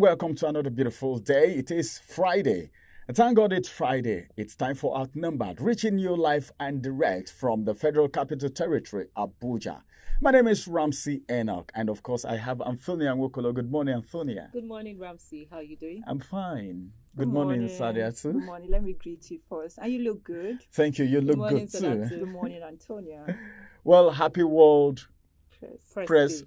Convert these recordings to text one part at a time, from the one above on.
And welcome to another beautiful day. It is Friday. And thank God it's Friday. It's time for Outnumbered, reaching you live and direct from the Federal Capital Territory, Abuja. My name is Ramsey Enoch, and of course, I have Antonia Nwokolo. Good morning, Antonia. Good morning, Ramsey. How are you doing? I'm fine. Good, Good morning, morning Sadia too. Good morning. Let me greet you first. And you look good. Thank you. You look good, morning, good too. Good morning, Antonia. well, happy World Press, Press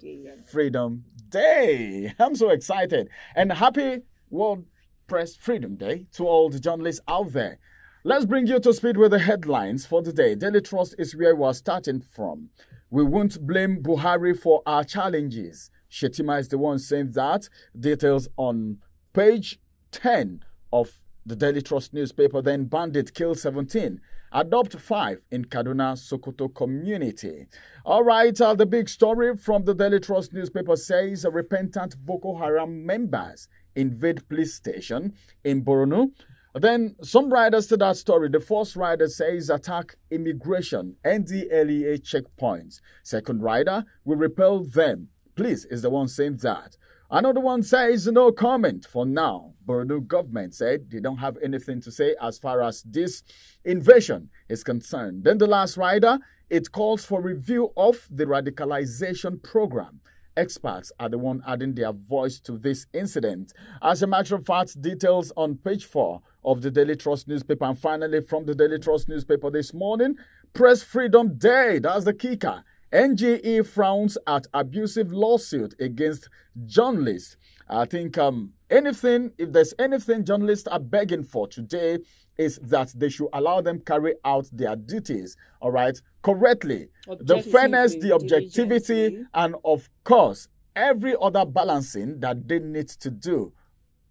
Freedom Day. I'm so excited. And happy World Press Freedom Day to all the journalists out there. Let's bring you to speed with the headlines for the day. Daily Trust is where we're starting from. We won't blame Buhari for our challenges. Shettima is the one saying that. Details on page 10 of the Daily Trust newspaper. Then bandit kills 17. Adopt 5 in Kaduna Sokoto community. All right, uh, the big story from the Daily Trust newspaper says repentant Boko Haram members invade police station in Borno then some riders to that story. The first rider says attack immigration, NDLEA checkpoints. Second rider will repel them. Please is the one saying that. Another one says no comment for now. Borno government said they don't have anything to say as far as this invasion is concerned. Then the last rider, it calls for review of the radicalization program. Experts are the one adding their voice to this incident. As a matter of fact, details on page 4 of the Daily Trust newspaper. And finally, from the Daily Trust newspaper this morning, Press Freedom Day. That's the kicker. NGE frowns at abusive lawsuit against journalists. I think um, anything, if there's anything journalists are begging for today, is that they should allow them carry out their duties, all right, correctly. The fairness, the objectivity, and of course, every other balancing that they need to do.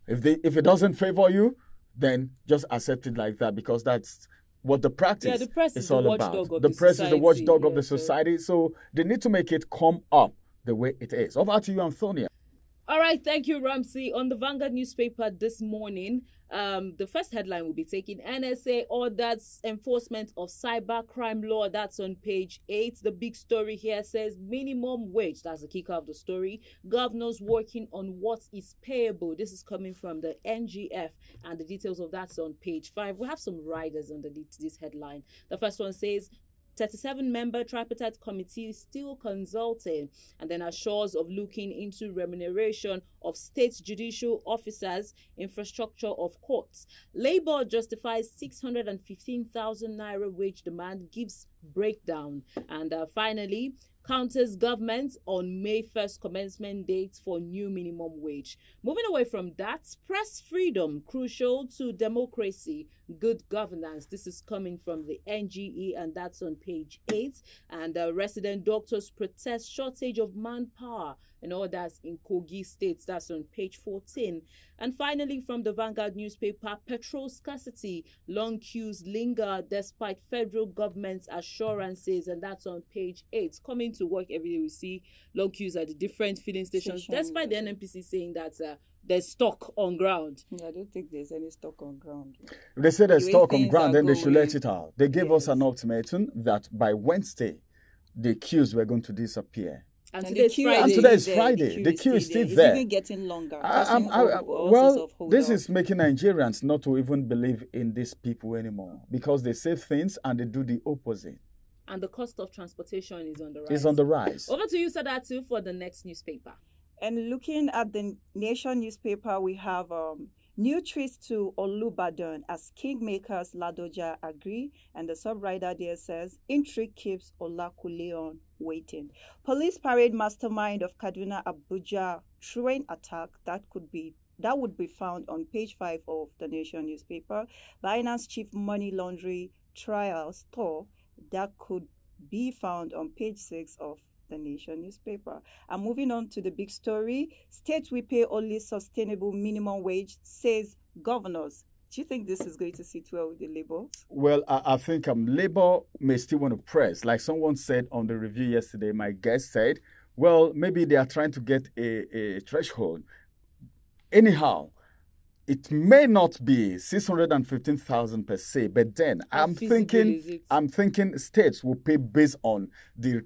If they if it doesn't favor you, then just accept it like that because that's what the practice yeah, the press is, is all about. the, the press society. is the watchdog yeah, of the society, so they need to make it come up the way it is. Over to you, Antonia. All right, thank you, Ramsey. On the Vanguard newspaper this morning, um, the first headline will be taking NSA orders enforcement of cyber crime law. That's on page eight. The big story here says minimum wage. That's the kicker of the story. Governors working on what is payable. This is coming from the NGF, and the details of that's on page five. We have some riders underneath this headline. The first one says 37 member tripartite committee is still consulting and then assures of looking into remuneration of state judicial officers, infrastructure of courts. Labour justifies 615,000 naira wage demand, gives breakdown. And uh, finally, counters government on May 1st commencement date for new minimum wage. Moving away from that, press freedom crucial to democracy, good governance. This is coming from the NGE and that's on page 8 and uh, resident doctors protest shortage of manpower and all that's in Kogi State. That's on page 14. And finally, from the Vanguard newspaper, petrol scarcity, long queues linger despite federal government's assurances, and that's on page 8. Coming to work every day, we see long queues at the different filling stations, Station. despite the NNPC saying that. Uh, there's stock on ground. Yeah, I don't think there's any stock on ground. If they say there's stock on ground, then they should let it out. They gave yes. us an ultimatum that by Wednesday, the queues were going to disappear. And, and today's Friday. And today is Friday. The queue, is still there. It's even getting longer. I, I, well, this is making Nigerians not to even believe in these people anymore because they say things and they do the opposite. And the cost of transportation is on the rise. Is on the rise. Over to you, Sadatu, for the next newspaper. And looking at the Nation newspaper, we have um, New twist to Olubadan as Kingmakers Ladoja agree, and the sub-rider there says intrigue keeps Olakulehin waiting. Police parade mastermind of Kaduna Abuja train attack that could be that would be found on page 5 of the Nation newspaper. Binance chief money laundry trial store that could be found on page 6 of the Nation newspaper. And moving on to the big story, state will pay only sustainable minimum wage, says governors. Do you think this is going to sit well with the Labour? Well, I, I think um, Labour may still want to press. Like someone said on the review yesterday, my guest said, well, maybe they are trying to get a, a threshold. Anyhow, it may not be 615,000 per se, but then How I'm thinking I'm thinking states will pay based on the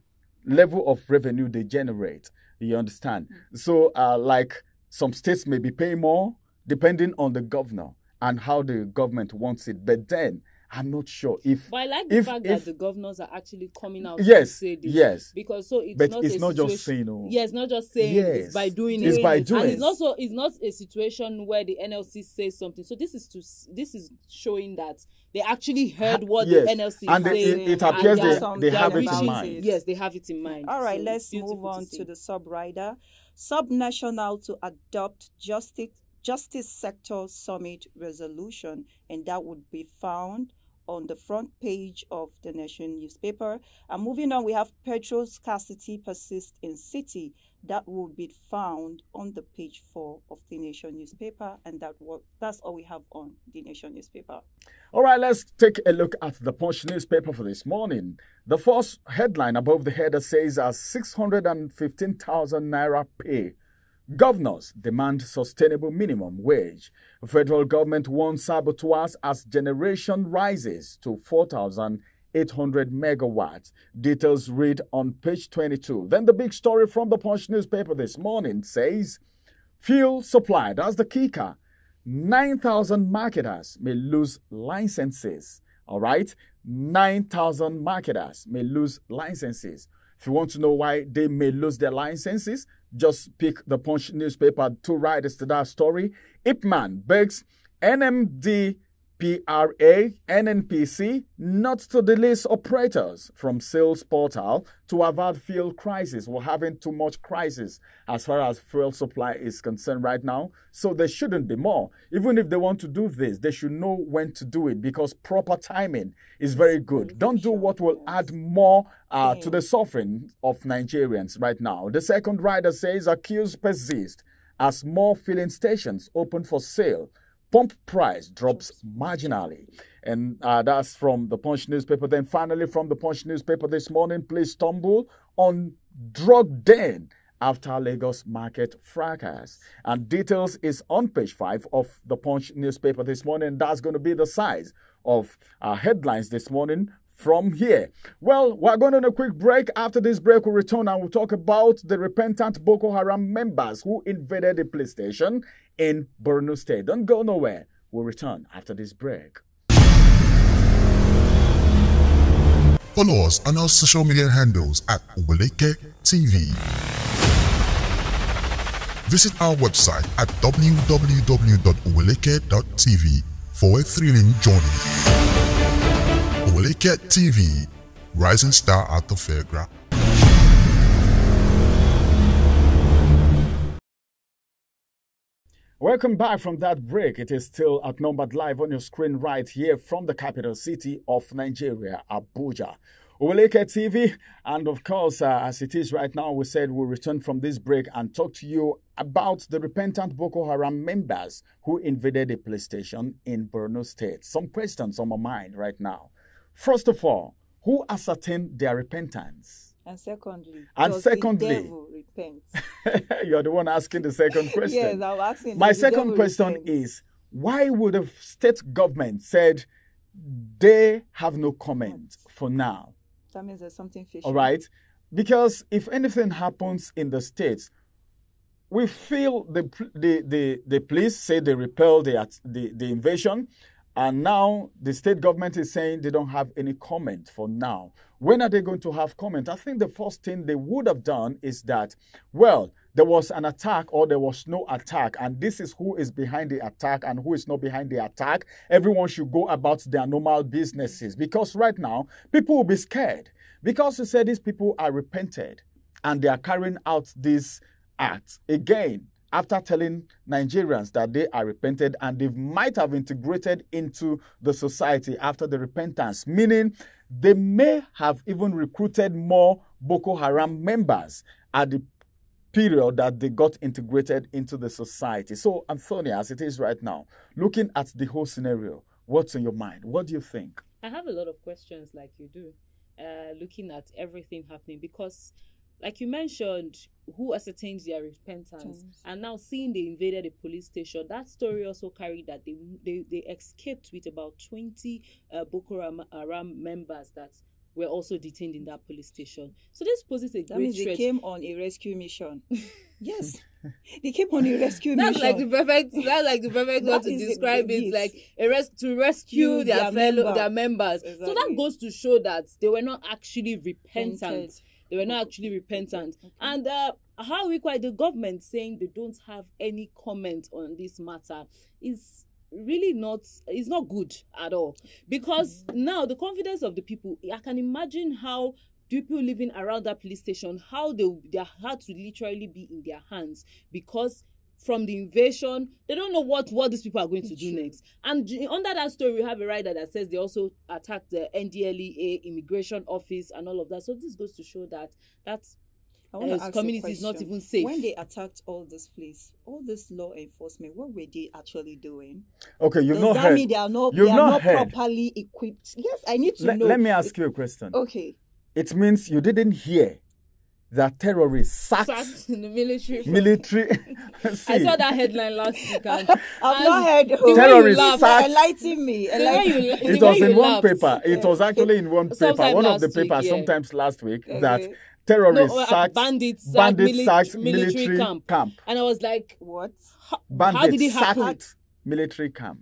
level of revenue they generate. You understand? Mm-hmm. So, uh, like some states may be paying more depending on the governor and how the government wants it. But then I'm not sure if. But I like the fact if, that the governors are actually coming out yes, to say this. Yes. Because so it's but not it's a not situation, just saying. Oh, yeah, it's not just saying. Yes. It's by doing it's it. by doing and it's also it's not a situation where the NLC says something. So this is to this is showing that they actually heard what yes. the NLC and saying. It, it appears they, they have it in mind. Yes, they have it in mind. All right, so let's move on to, to the sub rider. Subnational to adopt justice Justice Sector Summit resolution, and that would be found on the front page of the Nation newspaper. And moving on, we have petrol scarcity persists in city. That will be found on the page four of the Nation newspaper, and that what that's all we have on the Nation newspaper. All right, let's take a look at the Punch newspaper for this morning. The first headline above the header says "As 615,000 naira pay Governors demand sustainable minimum wage. Federal government warns saboteurs as generation rises to 4,800 megawatts. Details read on page 22. Then the big story from the Punch newspaper this morning says fuel supply. That's the kicker. 9,000 marketers may lose licenses. All right? 9,000 marketers may lose licenses. If you want to know why they may lose their licenses, just pick the Punch newspaper. Two writers to that story. Ipman begs NMD PRA, NNPC not to delist operators from sales portal to avoid fuel crisis. We're having too much crisis as far as fuel supply is concerned right now. So there shouldn't be more. Even if they want to do this, they should know when to do it because proper timing is very good. Don't do what will add more uh, to the suffering of Nigerians right now. The second rider says accused persist as more filling stations open for sale pump price drops marginally. And uh, that's from the Punch newspaper. Then finally, from the Punch newspaper this morning, please stumble on drug den after Lagos market fracas. And details is on page 5 of the Punch newspaper this morning. That's going to be the size of uh, headlines this morning from here. Well, we're going on a quick break. After this break, we'll return and we'll talk about the repentant Boko Haram members who invaded the police station in Borno State. Don't go nowhere. We'll return after this break. Follow us on our social media handles at Oweleke TV. Visit our website at www.oweleke.tv for a thrilling journey. Cat TV, Rising Star at the Fairground. Welcome back from that break. It is still outnumbered live on your screen right here from the capital city of Nigeria, Abuja. Oweleke TV, and of course, uh, as it is right now, we said we'll return from this break and talk to you about the repentant Boko Haram members who invaded a police station in Borno State. Some questions on my mind right now. First of all, who ascertained their repentance? And secondly, and secondly, the devil repent? you're the one asking the second question. yes, I'm asking. My second question repent? is why would the state government said they have no comment for now? That means there's something fishy. All right, because if anything happens in the states, we feel the the the, the police say they repel the, the the invasion and now the state government is saying they don't have any comment for now. When are they going to have comment? I think the first thing they would have done is that, well, there was an attack or there was no attack, and this is who is behind the attack and who is not behind the attack. Everyone should go about their normal businesses because right now people will be scared because you said these people are repented and they are carrying out this act again after telling Nigerians that they are repented and they might have integrated into the society after the repentance, meaning they may have even recruited more Boko Haram members at the period that they got integrated into the society. So, Antonia, as it is right now, looking at the whole scenario, what's in your mind? What do you think? I have a lot of questions like you do, uh, looking at everything happening because like you mentioned, who ascertained their repentance, and now seeing they invaded the police station. That story also carried that they they, they escaped with about twenty uh, Boko Haram members that were also detained in that police station. So this poses a that great means threat. They came on a rescue mission. yes. they came on a rescue that's mission. like the perfect that's like the perfect way to describe it, it like a res- to rescue their, their fellow member. their members exactly. so that goes to show that they were not actually repentant they were not actually repentant okay. and uh, how we quite the government saying they don't have any comment on this matter is really not it's not good at all because mm-hmm. now the confidence of the people i can imagine how people living around that police station how they their heart would literally be in their hands because from the invasion they don't know what what these people are going to do next and under that story we have a writer that says they also attacked the ndlea immigration office and all of that so this goes to show that that's I want uh, to ask community is not even safe. When they attacked all this place, all this law enforcement, what were they actually doing? Okay, you've Does not that heard. Mean they are not, you've they are not, not properly equipped. Yes, I need to let, know. Let me ask you a question. Okay. It means you didn't hear that terrorists sacked, sacked in the military. Military. See, I saw that headline last week. I've not heard. The terrorists laugh, sacked. Enlighten me. Enlighten me. It was in one paper. It was actually in one paper. One of the papers, yeah. sometimes last week, okay. that terrorists no, uh, sacked, bandits sacked, bandits sacked military, military camp. camp. And I was like, what? How, bandits how did it happen? sacked military camp.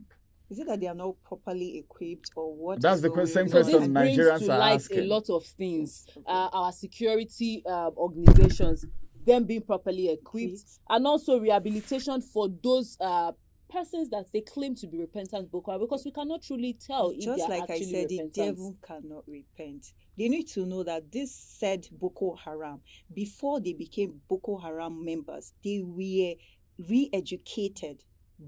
Is it that they are not properly equipped or what? That's the same question so Nigerians to are light asking. a lot of things. Uh, our security uh, organizations, them being properly equipped, and also rehabilitation for those uh, persons that they claim to be repentant Boko because we cannot truly tell Just if they are like actually I said, repentant. the devil cannot repent. They need to know that this said Boko Haram, before they became Boko Haram members, they were re-educated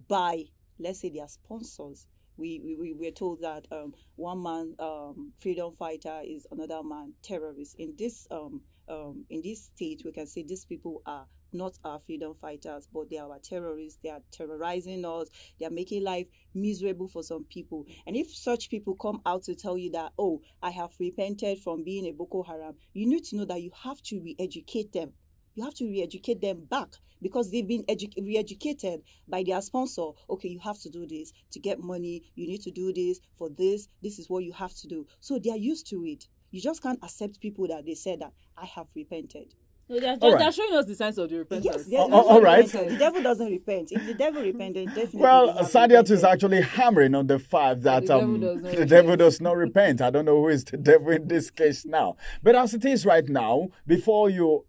by, let's say, they are sponsors. We, we, we were told that um, one man um, freedom fighter is another man terrorist. In this um, um, in this state, we can say these people are not our freedom fighters, but they are our terrorists. They are terrorizing us. They are making life miserable for some people. And if such people come out to tell you that, oh, I have repented from being a Boko Haram, you need to know that you have to re educate them. You have to re educate them back because they've been edu- re educated by their sponsor. Okay, you have to do this to get money. You need to do this for this. This is what you have to do. So they are used to it. You just can't accept people that they said that I have repented. No, they're, they're, right. they're, showing us the signs of the repentance. Yes, all right. The devil doesn't repent. If the devil repented, definitely. Well, Sadiat is actually hammering on the fact that the, um, devil, the devil does not repent. I don't know who is the devil in this case now. But as it is right now, before you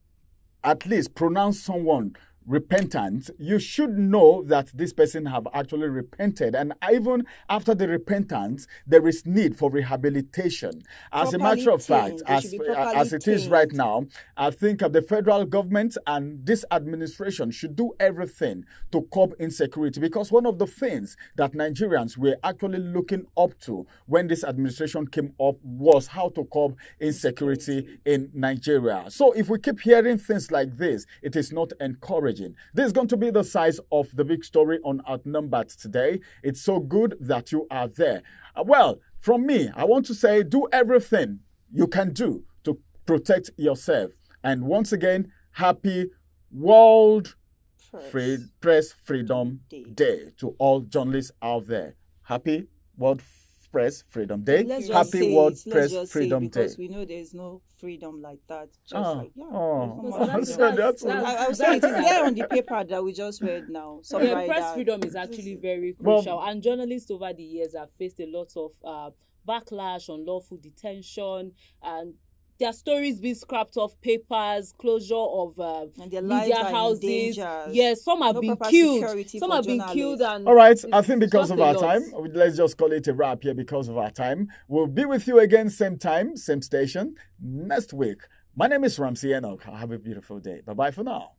at least pronounce someone repentant, you should know that this person have actually repented. And even after the repentance, there is need for rehabilitation. As properly a matter of fact, as, as it is right now, I think the federal government and this administration should do everything to curb insecurity because one of the things that Nigerians were actually looking up to when this administration came up was how to curb insecurity in Nigeria. So if we keep hearing things like this, it is not encouraging this is going to be the size of the big story on Outnumbered today. It's so good that you are there. Uh, well, from me, I want to say do everything you can do to protect yourself. And once again, happy World Press, Free, Press Freedom Day. Day to all journalists out there. Happy World Press Freedom Day. Happy World Press Freedom Day. Because we know there's no freedom like that. Just oh, like, yeah. Oh, that's, that's, that's, I, I was saying it's there on the paper that we just read now. So yeah, press freedom is actually very crucial. Well, and journalists over the years have faced a lot of uh, backlash, unlawful detention, and their stories being scrapped off papers, closure of uh, media houses. Yes, some have no been killed. Some have been killed. And All right, I think because of our lot. time, let's just call it a wrap here because of our time. We'll be with you again, same time, same station, next week. My name is Ramsey Enoch. Have a beautiful day. Bye bye for now.